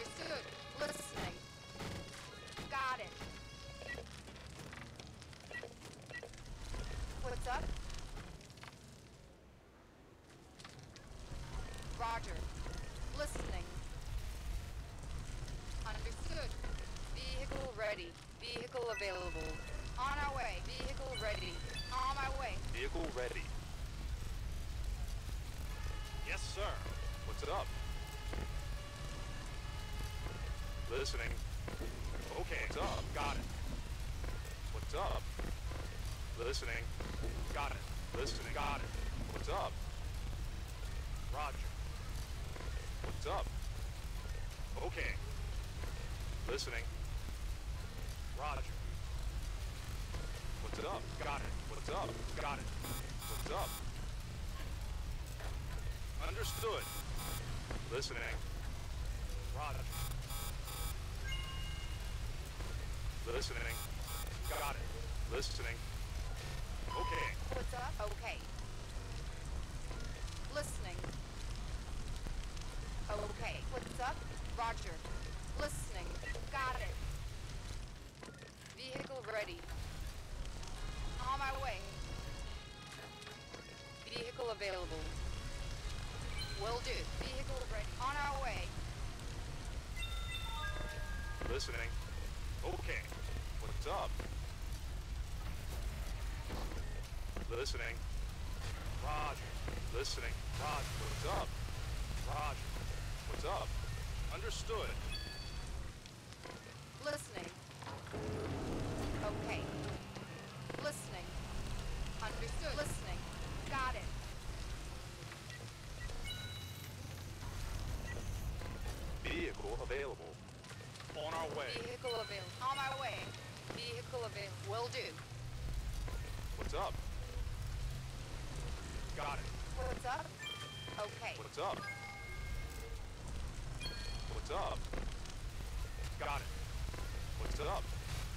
Understood. Listening. Got it. What's up? Roger. Listening. Understood. Vehicle ready. Vehicle available. On our way. Vehicle ready. On my way. Vehicle ready. Yes, sir. What's it up? Listening. Okay, what's up? Got it. What's up? Listening. Got it. Listening. Got it. What's up? Roger. What's up? Okay. Listening. Roger. What's up? Got it. What's up? Got it. What's up? Understood. Listening. Roger. Listening. Got it. Listening. Okay. What's up? Okay. Listening. Okay. What's up? Roger. Listening. Got it. Vehicle ready. On my way. Vehicle available. Will do. Vehicle ready. On our way. Listening. Okay. What's up? Listening. Roger. Listening. Roger. What's up? Roger. What's up? Understood. Way. Vehicle available. On my way. Vehicle available. Will do. What's up? Got it. What's up? Okay. What's up? What's up? Got it. What's up?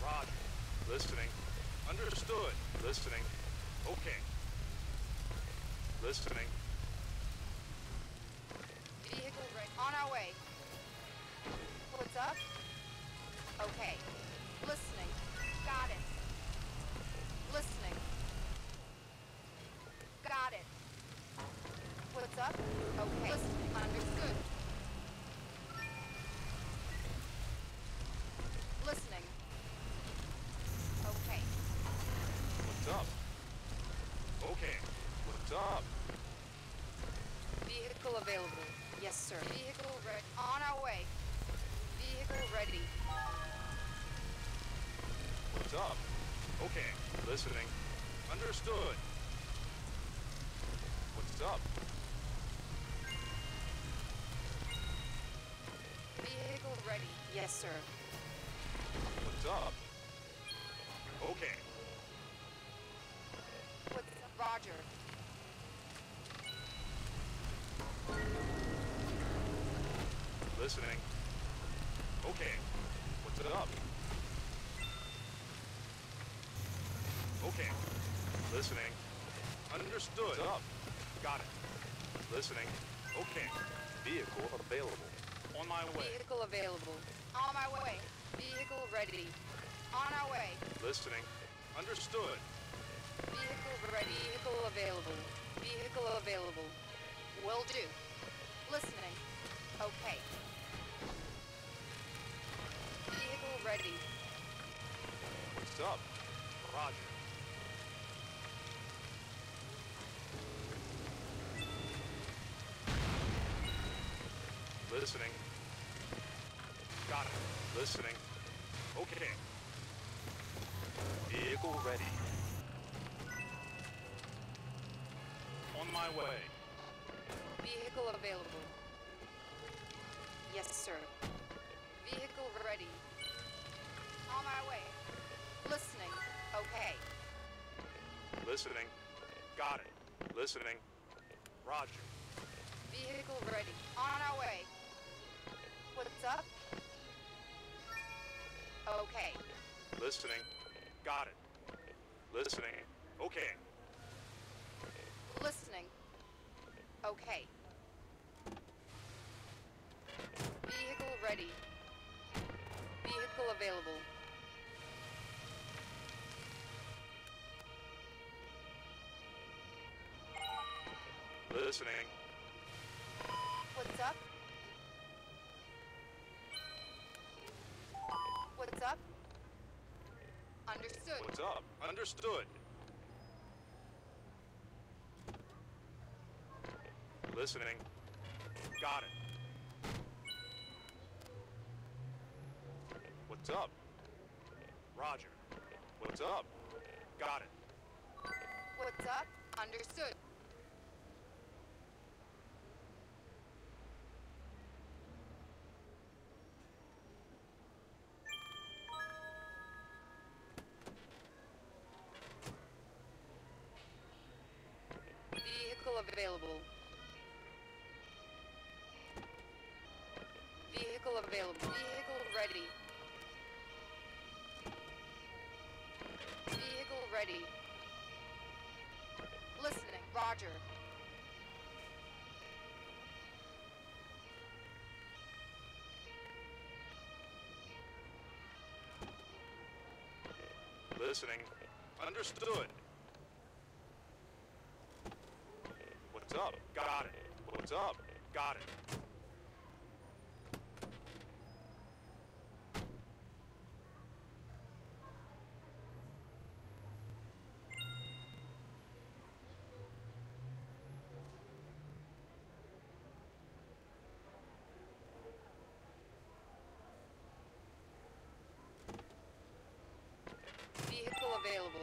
Roger. Listening. Understood. Listening. Okay. Listening. Vehicle ready. On our way. What's up? Okay. Listening. Got it. Listening. Got it. What's up? Okay. Listening. Understood. Listening. Okay. What's up? Okay. What's up? Vehicle available. Yes, sir. Vehicle ready. On our way. Vehicle ready. What's up? Okay. Listening. Understood. What's up? Vehicle ready. Yes, sir. What's up? Okay. What's up? Roger. Listening. Okay. What's it up? Okay. Listening. Understood. What's up? Got it. Listening. Okay. Vehicle available. On my way. Vehicle available. On my way. Vehicle ready. On our way. Listening. Understood. Vehicle ready. Vehicle available. Vehicle available. Will do. Listening. Okay. Vehicle ready. What's up? Roger. Listening. Got it. Listening. Okay. Vehicle ready. On my way. Vehicle available. Yes, sir. Vehicle ready. On my way. Listening. Okay. Listening. Got it. Listening. Roger. Vehicle ready. On our way. What's up? Okay. Listening. Got it. Listening. Okay. Listening. Okay. Vehicle ready. Vehicle available. Listening. What's up? What's up? What's up? Understood. Listening. Got it. What's up? Roger. What's up? Got it. What's up? Understood. Available. Vehicle available. Vehicle ready. Vehicle ready. Listening. Roger. Listening. Understood. What's up? Got it. What's up? Got it. Available.